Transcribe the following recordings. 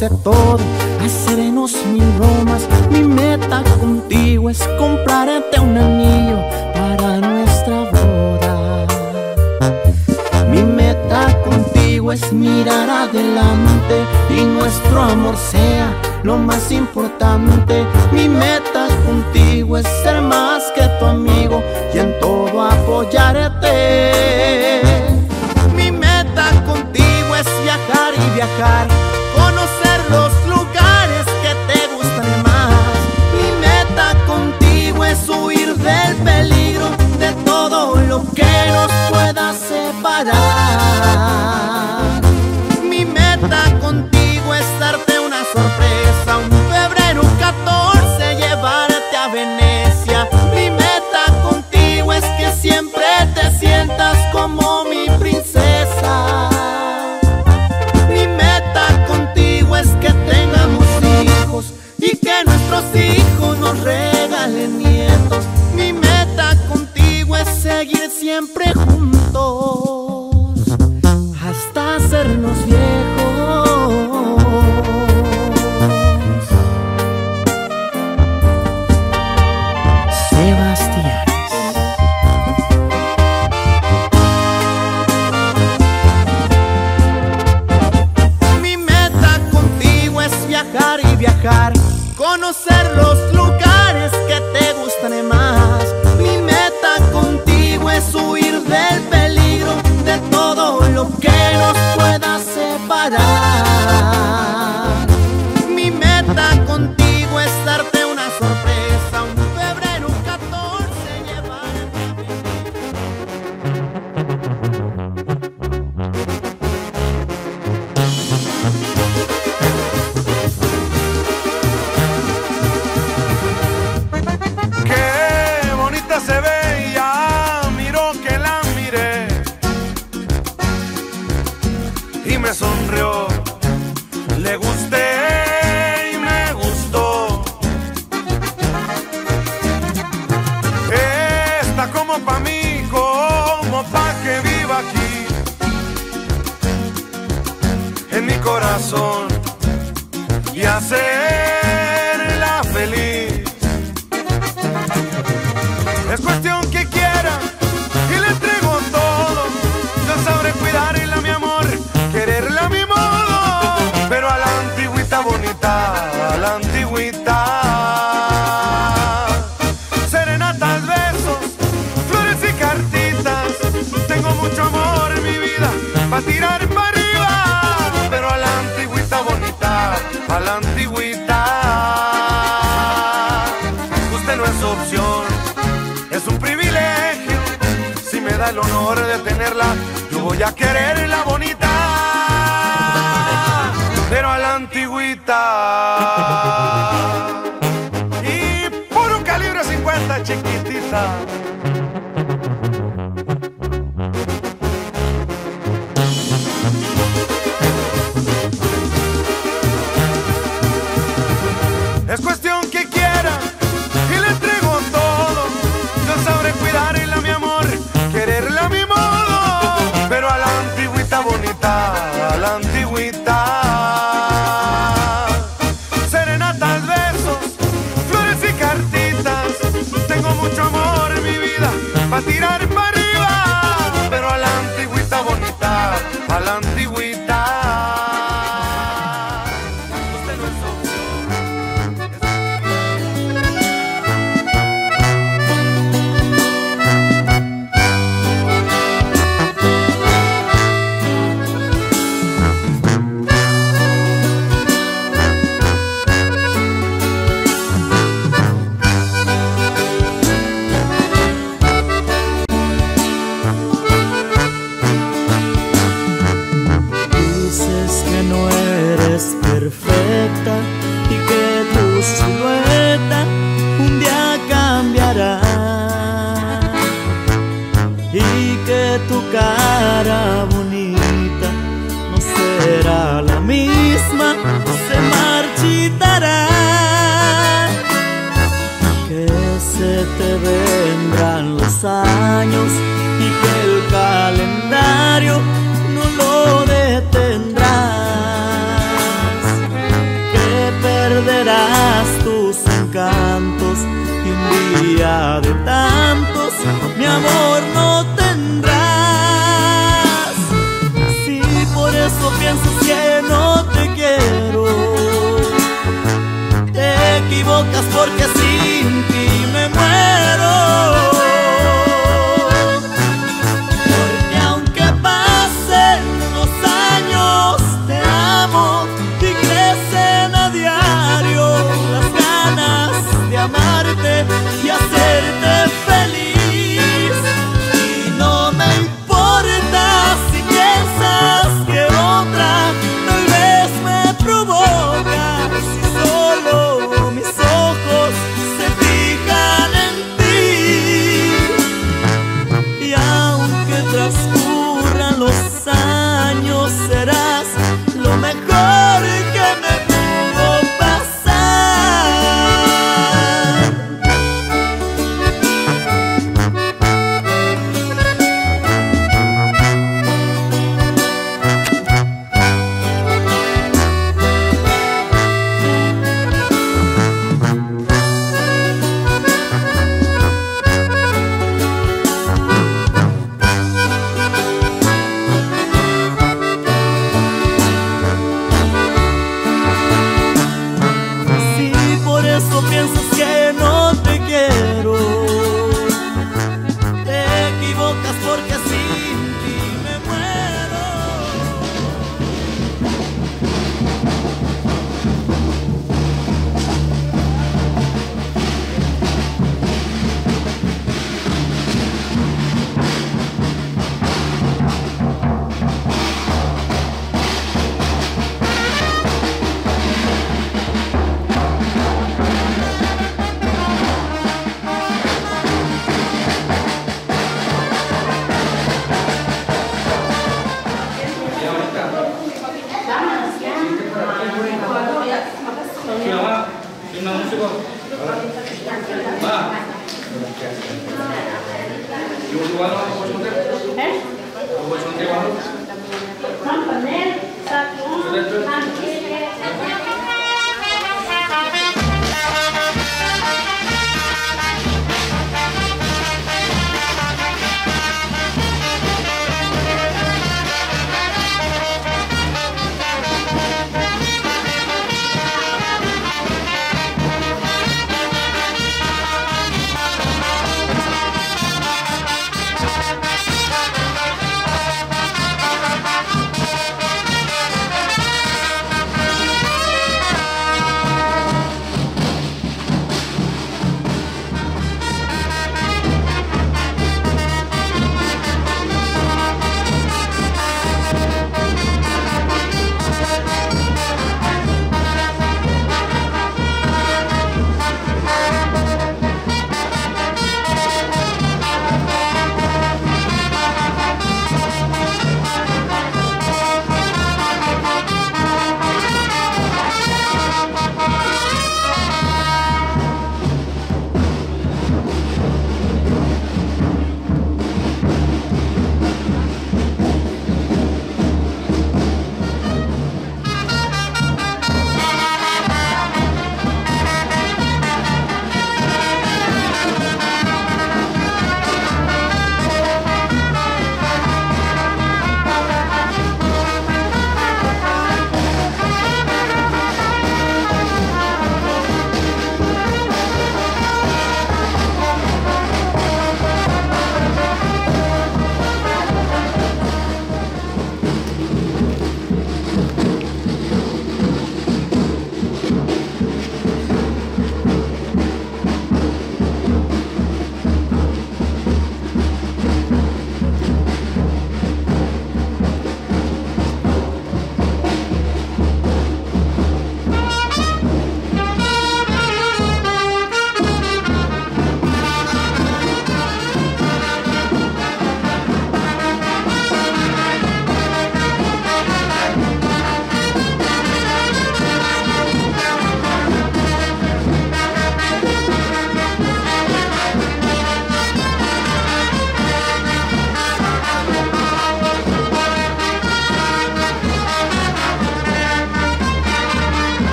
hacer todo, hacernos mil bromas. Mi meta contigo es comprarte un anillo para nuestra boda. Mi meta contigo es mirar adelante y nuestro amor sea lo más importante. Mi meta contigo es ser más que tu amigo y en todo apoyarte. Mi meta contigo es viajar y viajar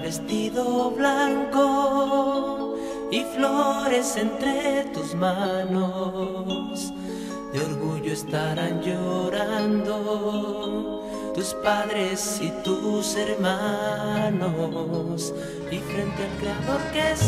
vestido blanco y flores entre tus manos. De orgullo estarán llorando tus padres y tus hermanos. Y frente al Creador que es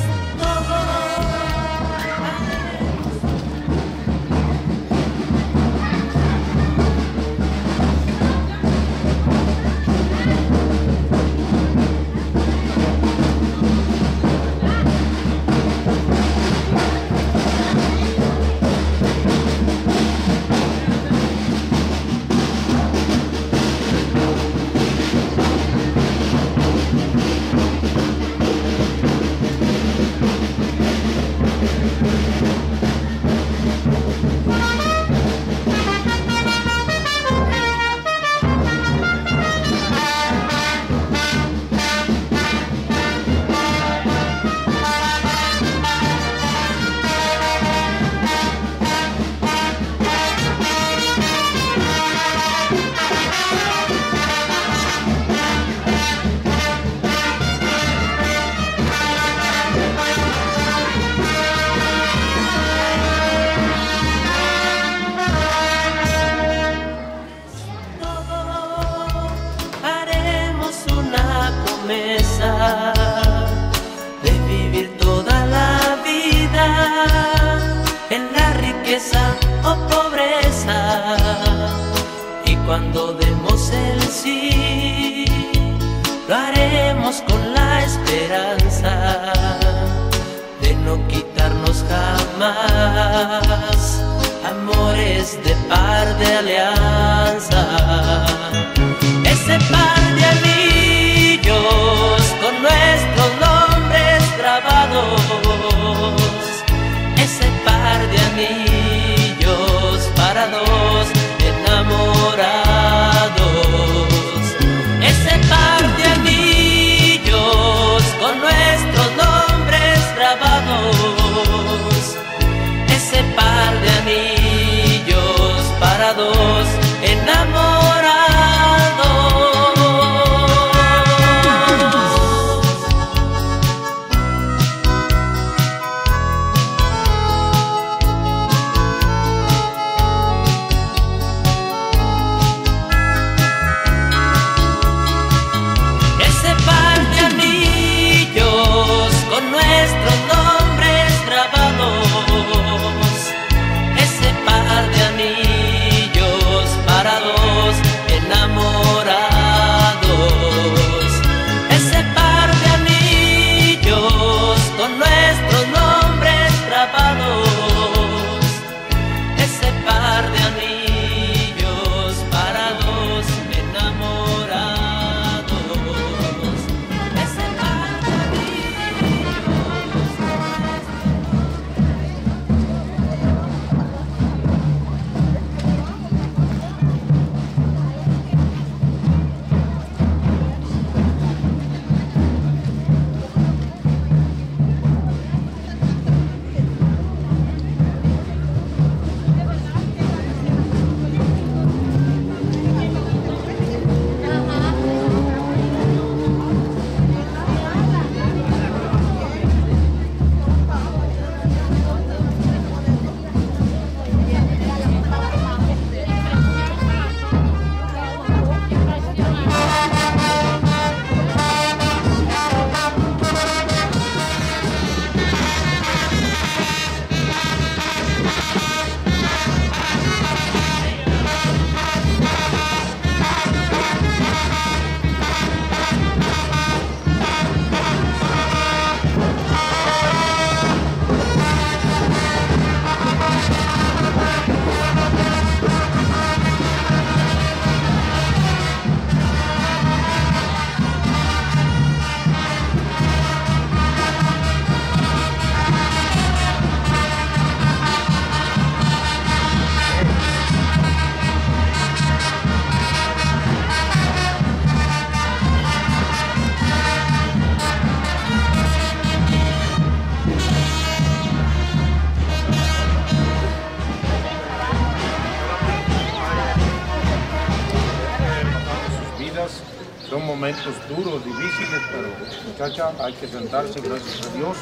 que sentarse, gracias a Dios.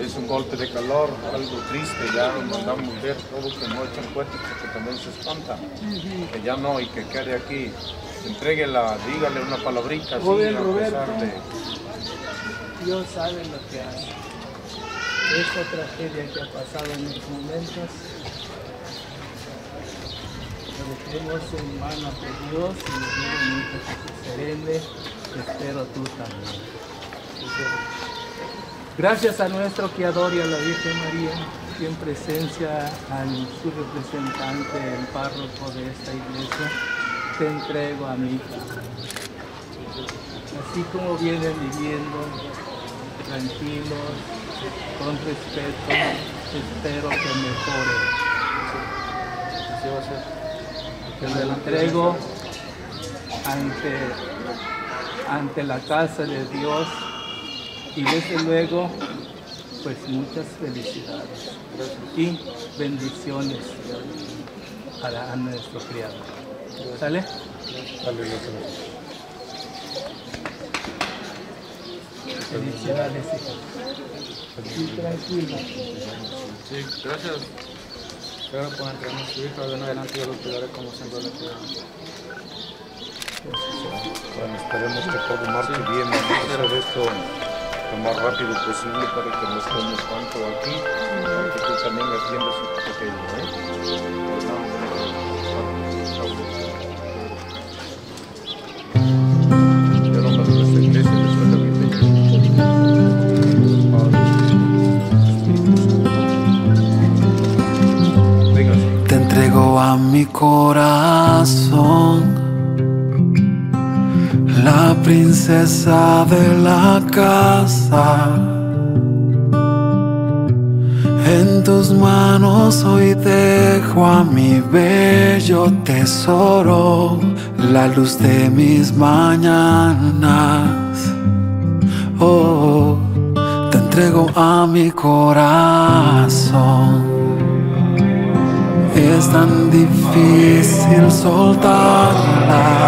Es un golpe de calor, algo triste, ya mandamos ver todo que no echan cuenta porque también se espanta. Que ya no y que quede aquí. Entréguela, dígale una palabrita así, a pesar de... Dios sabe lo que hace. Esta tragedia que ha pasado en estos momentos, lo dejemos en manos de Dios y hijo Jesús serene, espero tú también. Gracias a nuestro Creador y a la Virgen María, y en presencia a su representante, el párroco de esta iglesia, te entrego a mi hija así como vienen viviendo tranquilos, con respeto, espero que mejore. Así va a ser. Te lo entrego ante, ante la casa de Dios y desde luego, pues muchas felicidades y bendiciones para a nuestro Criador. ¿Sale? Felicidades. Sí, tranquilo. Sí, gracias. Espero puedan entrenar a su hija. De en adelante yo lo cuidaré como siempre lo he cuidado. Bueno, esperemos que todo marche bien, vamos a hacer esto lo más rápido posible para que no estemos tanto aquí, para que tú también atiendas un pequeño, ¿eh? Te entrego a mi corazón la princesa de la casa. En tus manos hoy dejo a mi bello tesoro, la luz de mis mañanas. Oh, te entrego a mi corazón. Es tan difícil soltarla.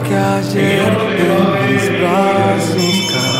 que a gente tem nos braços.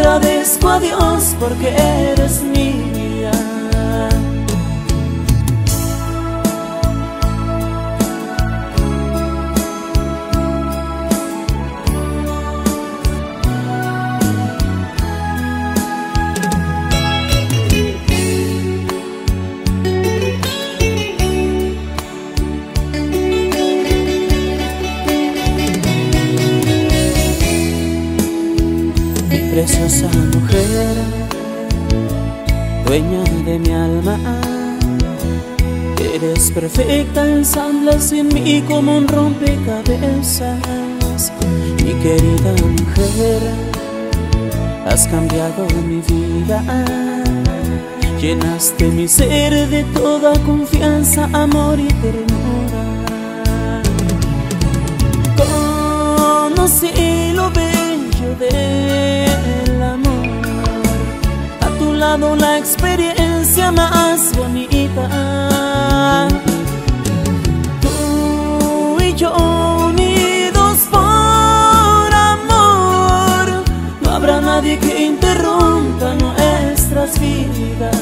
Agradezco a Dios porque eres mía. Perfecta, ensamblas en mí como un rompecabezas. Mi querida mujer, has cambiado mi vida. Llenaste mi ser de toda confianza, amor y ternura. Conocí lo bello del amor. A tu lado la experiencia más bonita. Nadie que interrumpa nuestras vidas.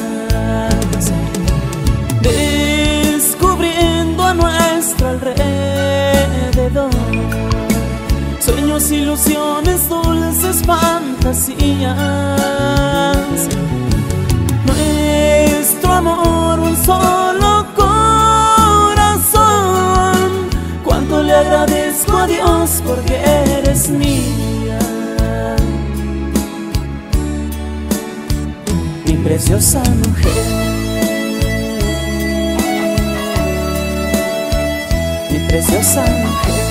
Descubriendo a nuestro alrededor sueños, ilusiones, dulces fantasías. Nuestro amor, un solo corazón. Cuánto le agradezco a Dios porque eres mía. Preciosa mujer. Mi preciosa mujer.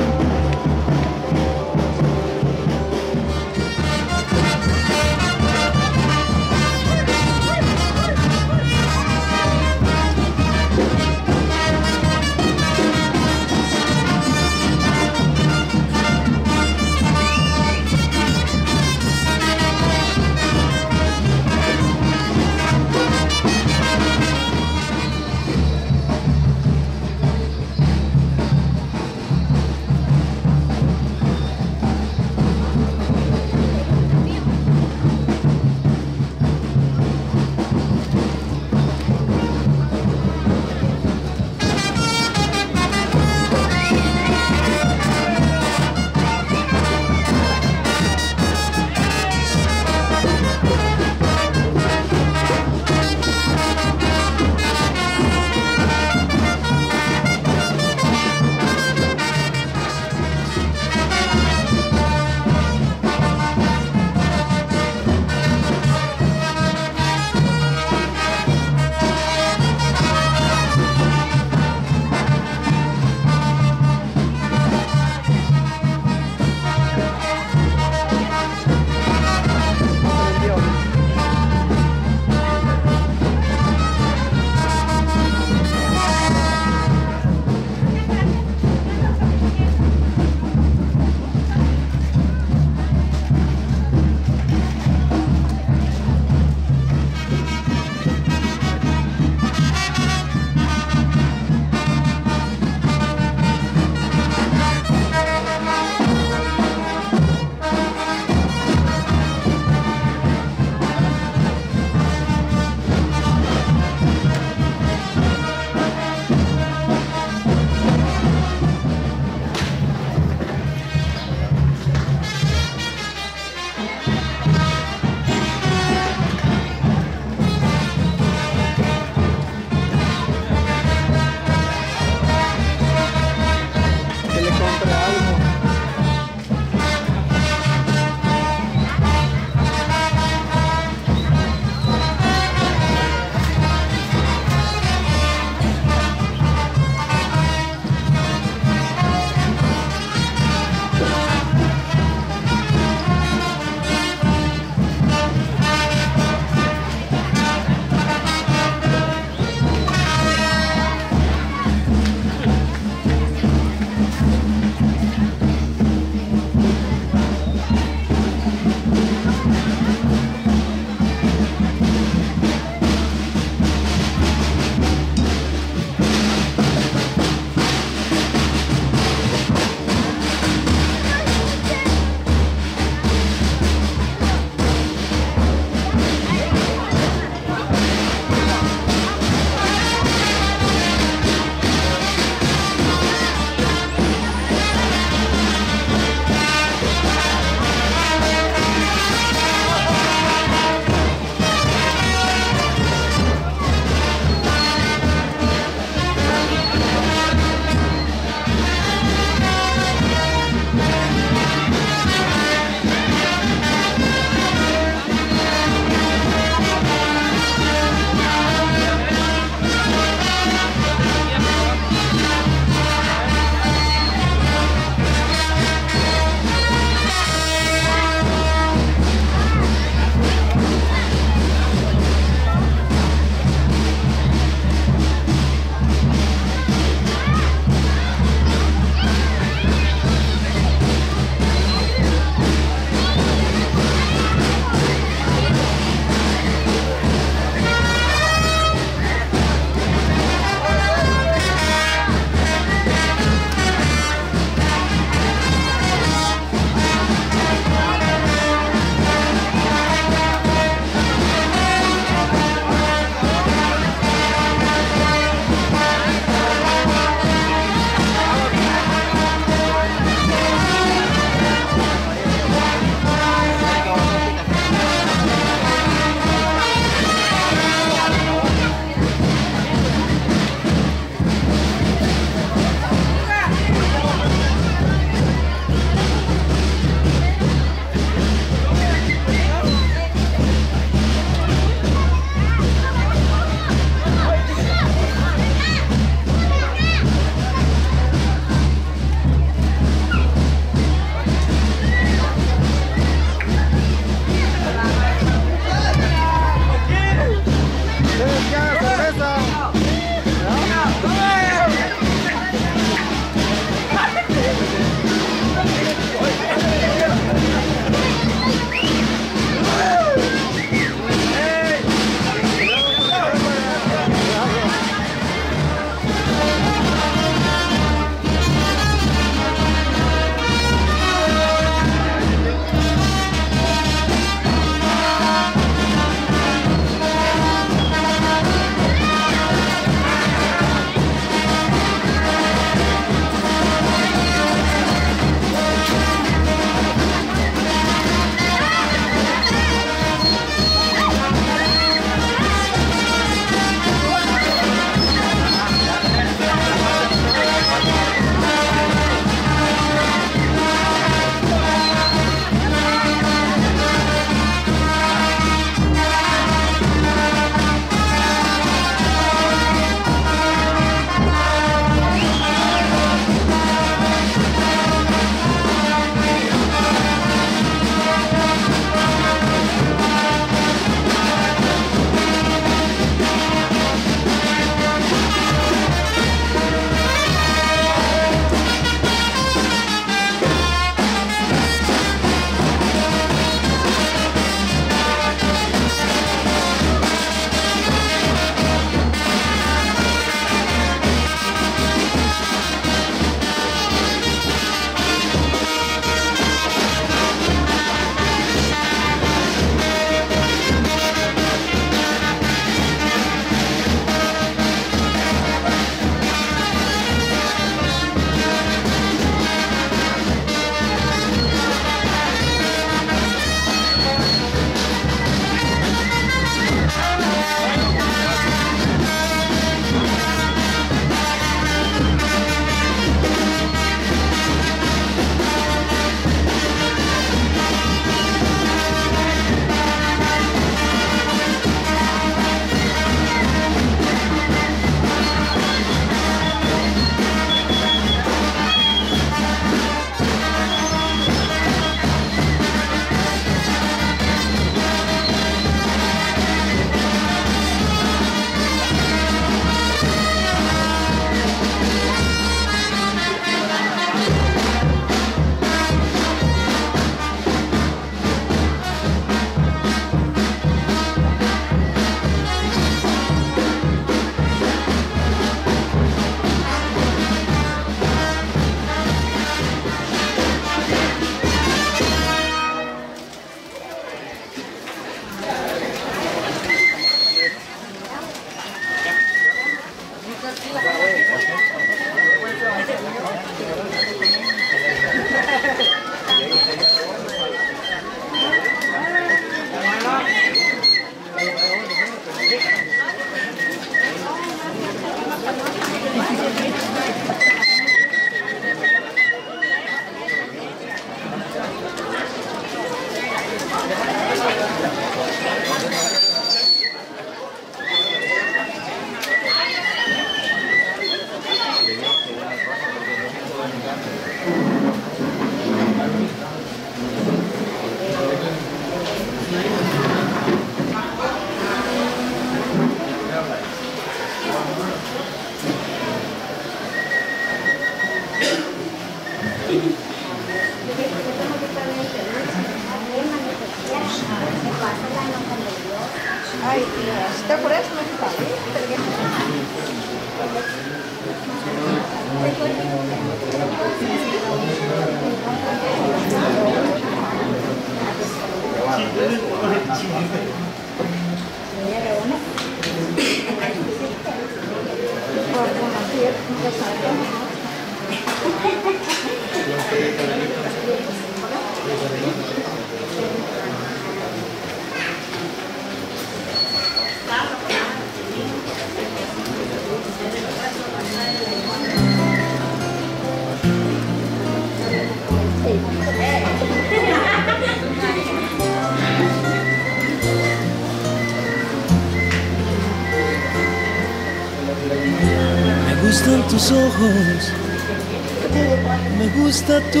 Tu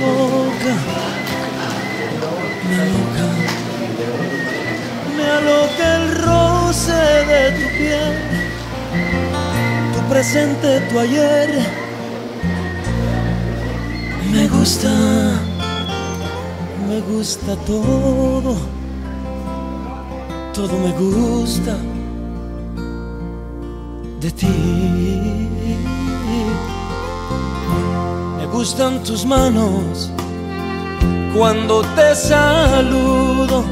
boca, me aloca, me aloca el roce de tu piel, tu presente, tu ayer, me gusta, me gusta todo, todo me gusta de ti. Gustan tus manos cuando te saludo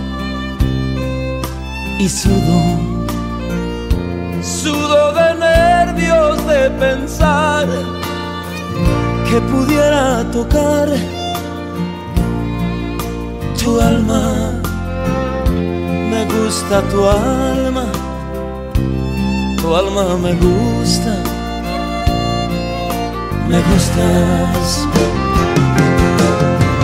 y sudo, sudo de nervios de pensar que pudiera tocar tu alma. Me gusta tu alma tu alma me gusta, me gustas.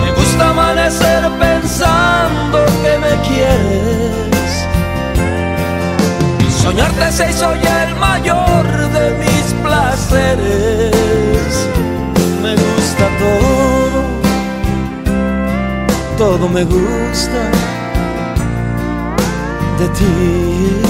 Me gusta amanecer pensando que me quieres. Soñarte se hizo el mayor de mis placeres. Me gusta todo, todo me gusta de ti.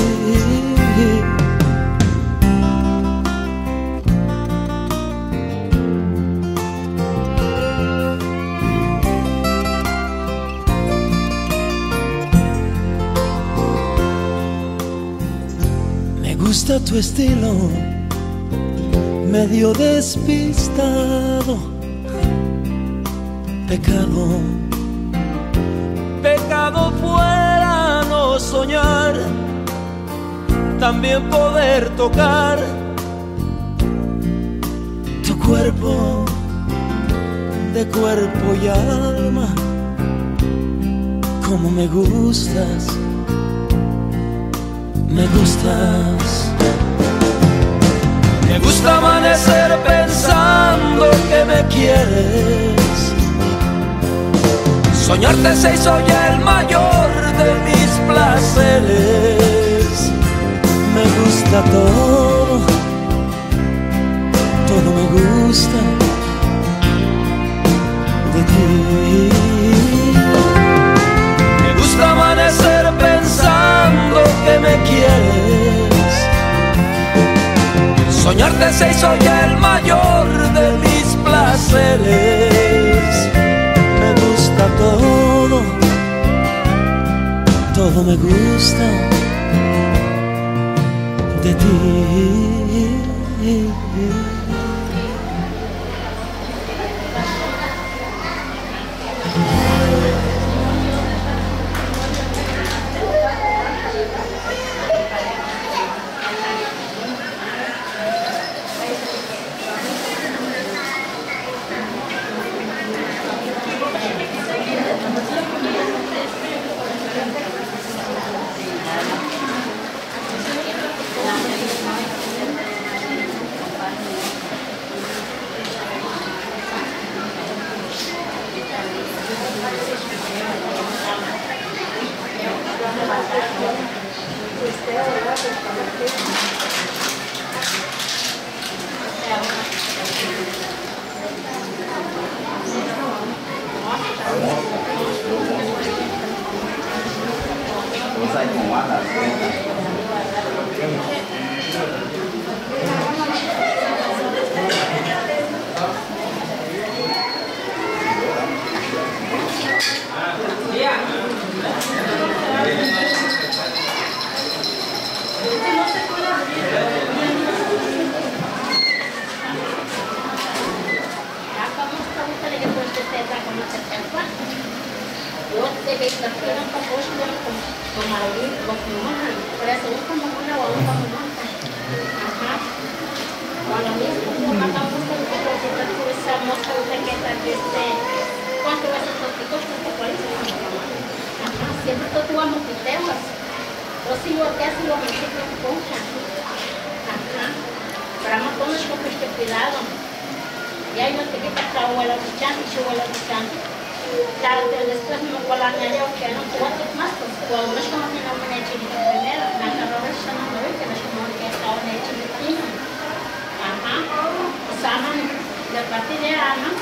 Gusta tu estilo, medio despistado, pecado, pecado fuera no soñar, también poder tocar. Tu cuerpo de cuerpo y alma, como me gustas me gustas. Me gusta amanecer pensando que me quieres. Soñarte se hizo ya el mayor de mis placeres. Me gusta todo, todo me gusta de ti. Me gusta amanecer pensando que me quieres. Soñarte se hizo ya el mayor de mis placeres. Me gusta todo, todo me gusta de ti. sai com ar das ventas. Yeah. Kalau mismo, como acabamos de hacer, porque está cruzando, porque está cruzando, Ajá, siempre tú amo que temas. O si lo que hace lo que se poncha. Ajá. Para no poner con este cuidado. Y ahí no te quita la abuela de chanti, su abuela de chanti. Claro, pero después no puedo añadir que no puedo más, pues cuando no es como que no me he hecho ni primero, sana no que no es como que en hecho ni prima. Ajá, pues aman, de partir de aman,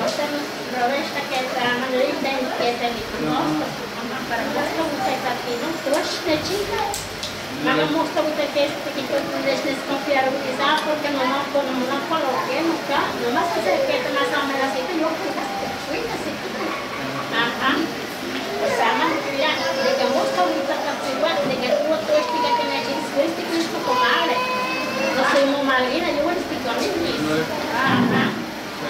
pues el te le dicen que te para más como que está aquí, no, tú es de chica. Mama mostra muita vez que tu deixa desconfiar o que ah, porque não não não não coloquei no carro, não mas você quer tomar essa mulher assim que eu fico assim, assim. Aha. Sama ya, de que mostra muita captura, de que tu outro estiga que na gente se este que isto tomare. No sei uma malina, eu vou explicar nisso. Aha. Para mí ya que esta ya me llevo para siempre que está este. Ya yo me siento está ahí no que no. Ya me yo ya yo me siento más fuerte. Ajá.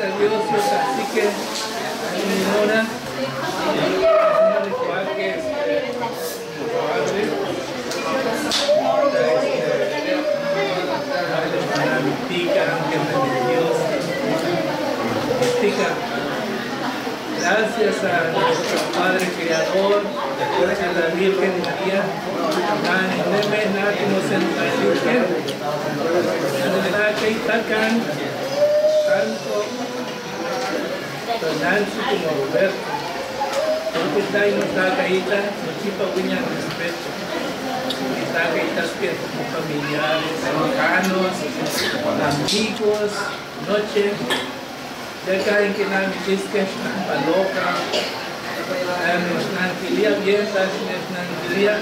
a Dios, Dios, así que mi hora, igual que este, padre, mi tica, que me Dios, tica, gracias a nuestro Padre Creador, a la Virgen María, a Nemena, que nos entrañó, a que Itacan, tanto Nancy como Roberto, porque está ahí da caída, nos chipa uña respeto. Está caídas que como familiares, cercanos, amigos, noche, ya caen que nada me dice que es nos nantilia abierta, nos nantilia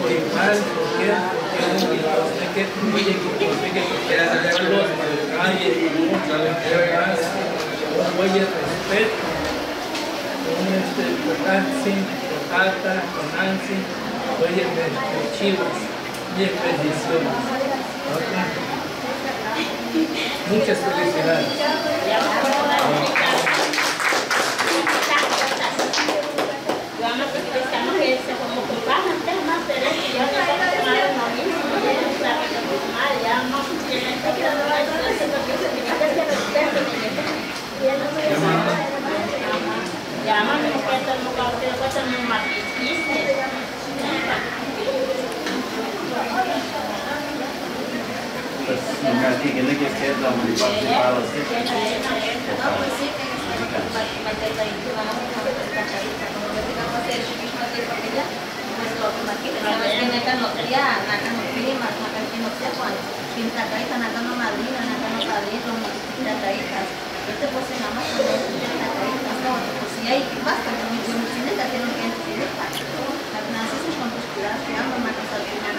por igual, porque porque que oye porque que hacerlo por la calle, más, oye respeto, con este con Nancy, con Alta, con Nancy, oye chivas, bendiciones. Muchas felicidades. Vamos a pensamos que se como yo no la ya no que la se tiene que hacer respeto y él no se Ya más me cuesta el mundo que Pues. No, pues vamos cachadita, como que hacer chiquito de familia, pues lo que más quiere, sabes que neta no sería, nada no primas, nada que no sea cuando, sin tacaita, nada no madrina, nada no padrino, tacaitas, este pues nada más con eso, tacaitas, no, pues si hay, basta, no me digo, si neta que no quieren tener, las naces con tus cuidados, que amo, más que al final,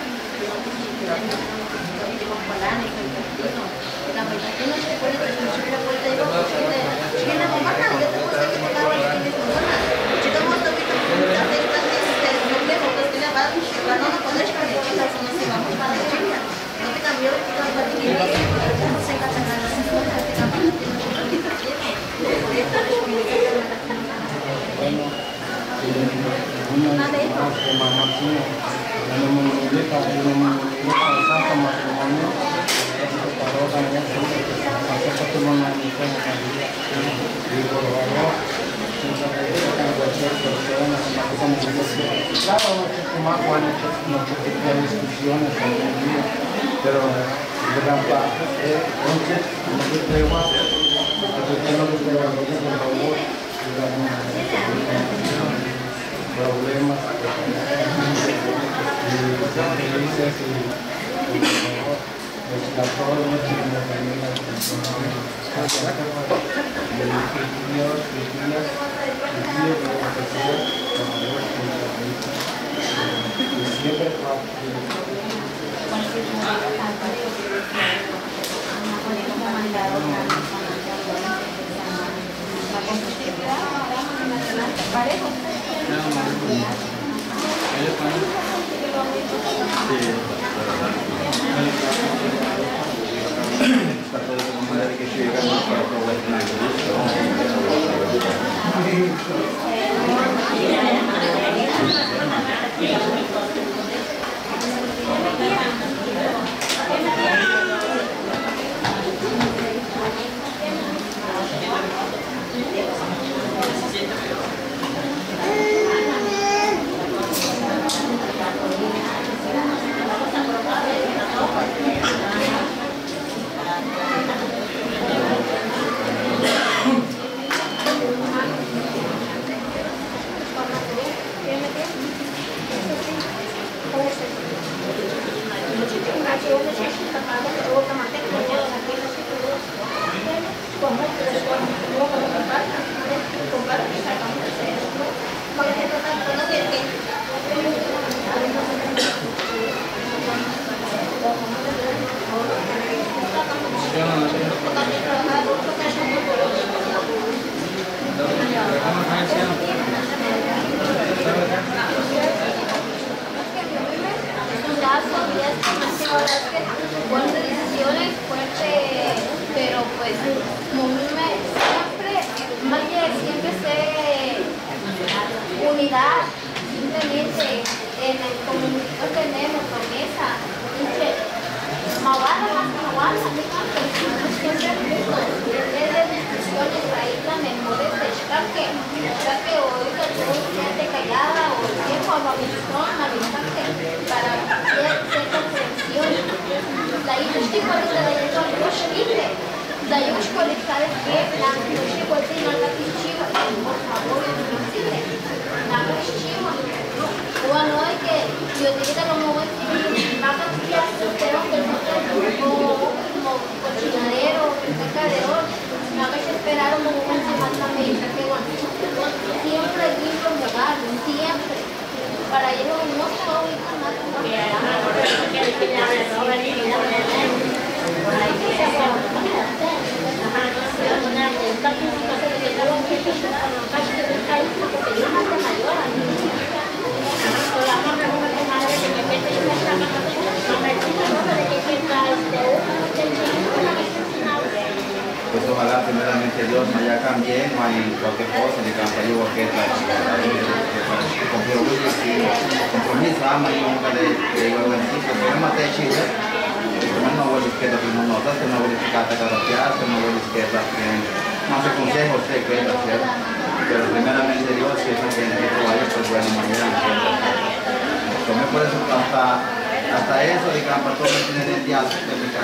el día que que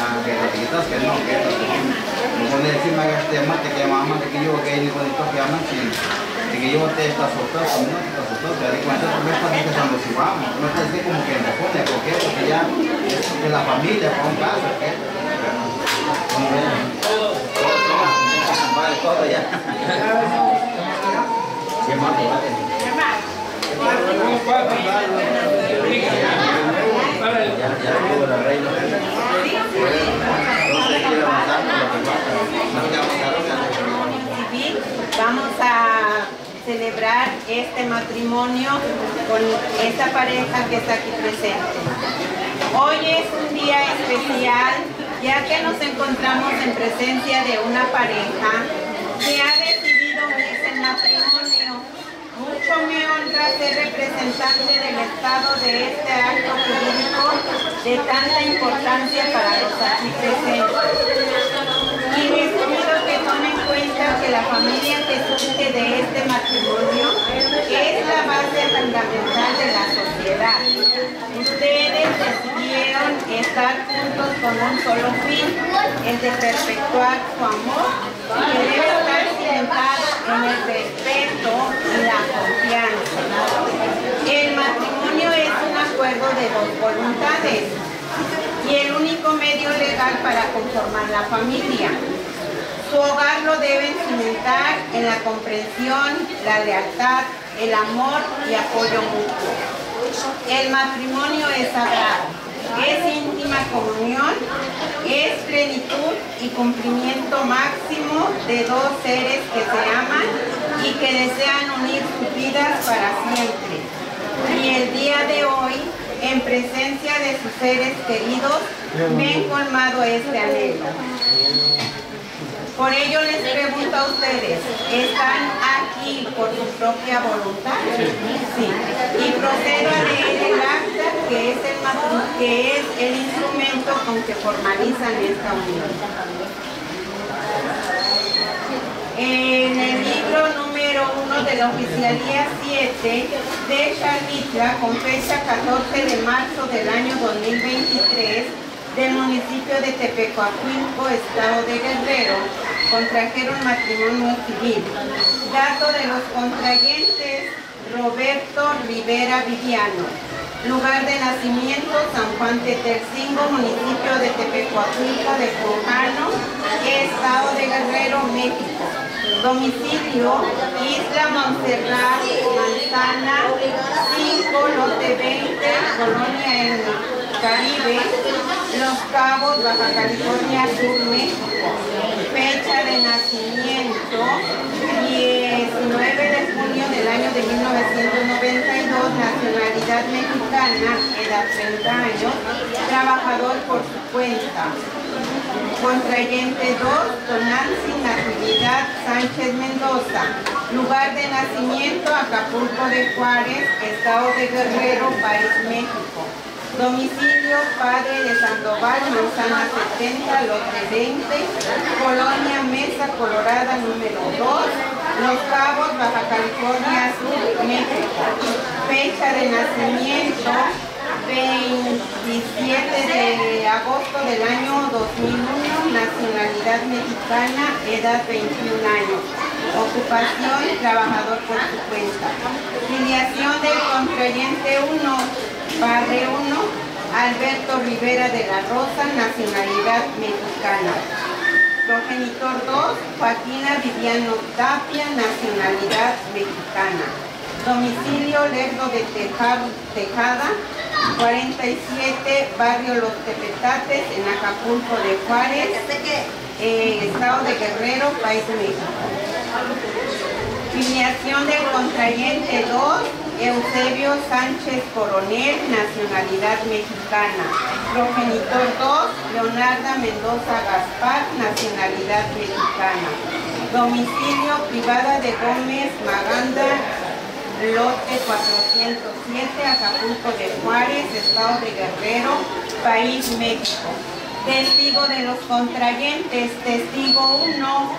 no, que no le decimos a este que mamá que yo que ni que aman si de que yo te está soltando, como no está soltando, te das cuenta que empezando si vamos, no te dice como que me pone, ¿por qué? Porque ya es de la familia, para un caso, ¿qué? Vale, todo ya. ¿Qué más? ¿Qué más? Vamos a celebrar este matrimonio con esta pareja que está aquí presente. Hoy es un día especial ya que nos encontramos en presencia de una pareja que ha decidido unirse en matrimonio. Mucho me honra ser representante del Estado de este acto jurídico de tanta importancia para los aquí presentes. Y les pido que tomen en cuenta que la familia que surge de este matrimonio es la base fundamental de la sociedad. Ustedes decidieron estar juntos con un solo fin, el de perpetuar su amor, que debe estar cimentado en el respeto y la confianza. El de dos voluntades y el único medio legal para conformar la familia. Su hogar lo deben cimentar en la comprensión, la lealtad, el amor y apoyo mutuo. El matrimonio es sagrado, es íntima comunión, es plenitud y cumplimiento máximo de dos seres que se aman y que desean unir sus vidas para siempre. Y el día de hoy, en presencia de sus seres queridos, me han colmado este anhelo. Por ello les pregunto a ustedes, ¿están aquí por su propia voluntad? Sí. Y procedo a leer el acta que es el, que es el instrumento con que formalizan esta unión. En el número 1 de la Oficialía 7 de Xalitla, con fecha 14 de marzo del año 2023, del municipio de Tepecoacuilco, estado de Guerrero, contrajeron matrimonio civil. Dato de los contrayentes, Roberto Rivera Viviano. Lugar de nacimiento, San Juan Tetelcingo, municipio de Tepecoacuilco de Cojano, estado de Guerrero, México. Domicilio, Isla Montserrat, Manzana, 5, lote 20, Colonia en Caribe, Los Cabos, Baja California Sur, México. Fecha de nacimiento, 19 de junio del año de 1992, nacionalidad mexicana, edad 30 años, trabajador por su cuenta. Contrayente 2, Tonancy, Natividad Sánchez Mendoza. Lugar de nacimiento, Acapulco de Juárez, Estado de Guerrero, País México. Domicilio, Padre de Sandoval, Manzana 70, Lote 20, Colonia Mesa Colorada número 2, Los Cabos, Baja California Sur, México. Fecha de nacimiento, 27 de agosto del año 2001, nacionalidad mexicana, edad 21 años. Ocupación, trabajador por su cuenta. Filiación del contrayente 1, padre 1, Alberto Rivera de la Rosa, nacionalidad mexicana. Progenitor 2, Joaquina Viviano Tapia, nacionalidad mexicana. Domicilio Lerdo de Teja- Tejada, 47, barrio Los Tepetates, en Acapulco de Juárez, eh, Estado de Guerrero, País México. Filiación del contrayente 2, Eusebio Sánchez Coronel, nacionalidad mexicana. Progenitor 2, Leonarda Mendoza Gaspar, nacionalidad mexicana. Domicilio privada de Gómez Maganda, lote 407, Acapulco de Juárez, Estado de Guerrero, País México. Testigo de los contrayentes, testigo 1,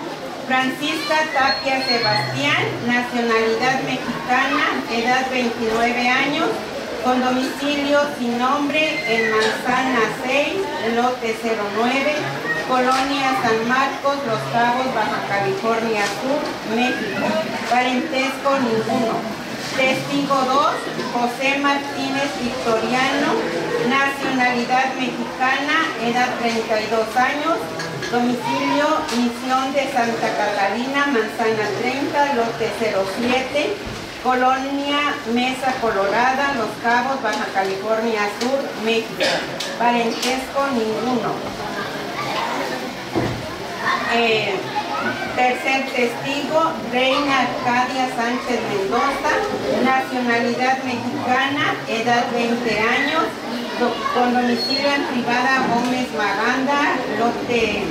Francisca Tapia Sebastián, nacionalidad mexicana, edad 29 años, con domicilio sin nombre en Manzana 6, lote 09, Colonia San Marcos, Los Cabos, Baja California Sur, México. Parentesco ninguno. Testigo 2, José Martínez Victoriano, nacionalidad mexicana, edad 32 años, domicilio Misión de Santa Catalina, Manzana 30, lote 07, Colonia Mesa Colorada, Los Cabos, Baja California Sur, México. Parentesco ninguno. Eh, tercer testigo, Reina Arcadia Sánchez Mendoza, nacionalidad mexicana, edad 20 años, con domicilio en privada Gómez Maganda, lote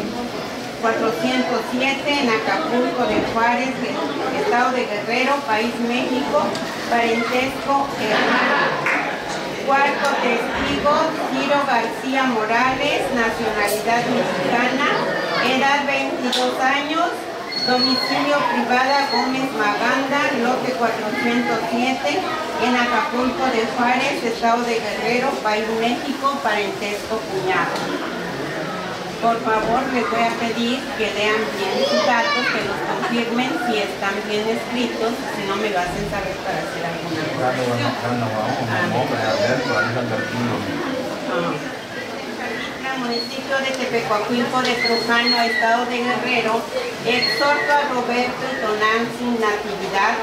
407 en Acapulco de Juárez, Estado de Guerrero, País México, parentesco hermano. Cuarto testigo, Ciro García Morales, nacionalidad mexicana, edad 22 años, domicilio privada Gómez Maganda, lote 407, en Acapulco de Juárez, Estado de Guerrero, País México, parentesco cuñado. Por favor, les voy a pedir que lean bien sus datos, que los confirmen si están bien escritos, si no me lo hacen saber para hacer alguna corrección. Municipio de Tepecuacuilco de Trujano, Estado de Guerrero, exhorto a Roberto y Tonantzin Natividad,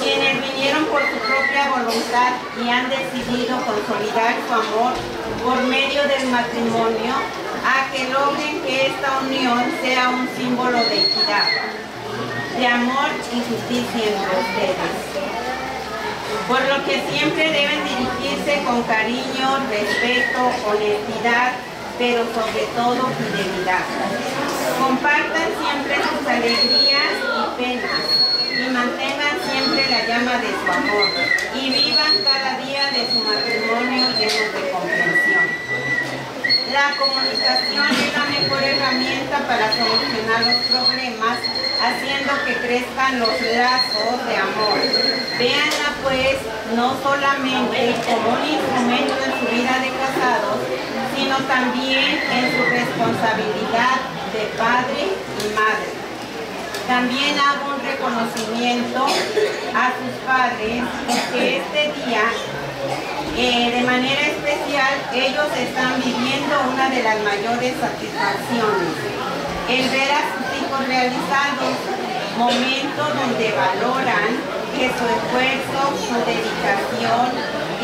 quienes vinieron por su propia voluntad y han decidido consolidar su amor por medio del matrimonio, a que logren que esta unión sea un símbolo de equidad, de amor y justicia entre ustedes. Por lo que siempre deben dirigirse con cariño, respeto, honestidad, pero sobre todo fidelidad. Compartan siempre sus alegrías y penas y mantengan siempre la llama de su amor y vivan cada día de su matrimonio llenos de comprensión. La comunicación es la mejor herramienta para solucionar los problemas haciendo que crezcan los lazos de amor. Véanla pues no solamente como un instrumento en su vida de casados, sino también en su responsabilidad de padre y madre. También hago un reconocimiento a sus padres porque este día, eh, de manera especial, ellos están viviendo una de las mayores satisfacciones, el ver a sus hijos realizados, momento donde valoran que su esfuerzo, su dedicación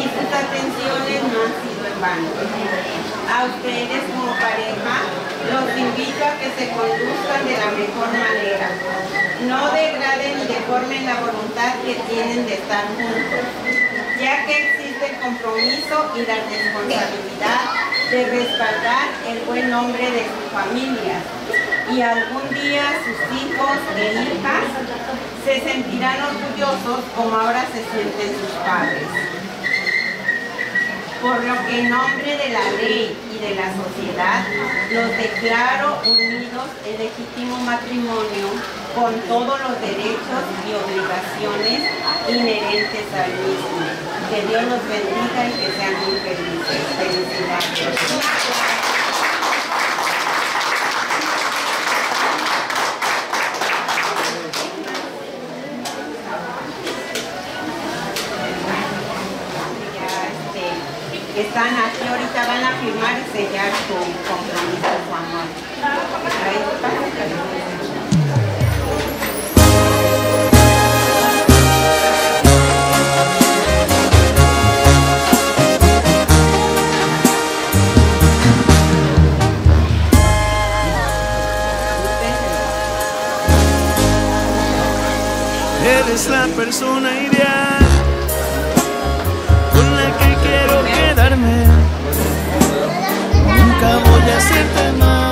y sus atenciones no han sido A ustedes como pareja los invito a que se conduzcan de la mejor manera. No degraden ni deformen la voluntad que tienen de estar juntos, ya que existe el compromiso y la responsabilidad de respaldar el buen nombre de su familia y algún día sus hijos e hijas se sentirán orgullosos como ahora se sienten sus padres. Por lo que en nombre de la ley y de la sociedad los declaro unidos en legítimo matrimonio con todos los derechos y obligaciones inherentes al mismo. Que Dios los bendiga y que sean muy felices. Felicidades. Están aquí ahorita van a firmar y sellar su compromiso, su amor. Eres la persona ideal Nunca voy a hacerte mal,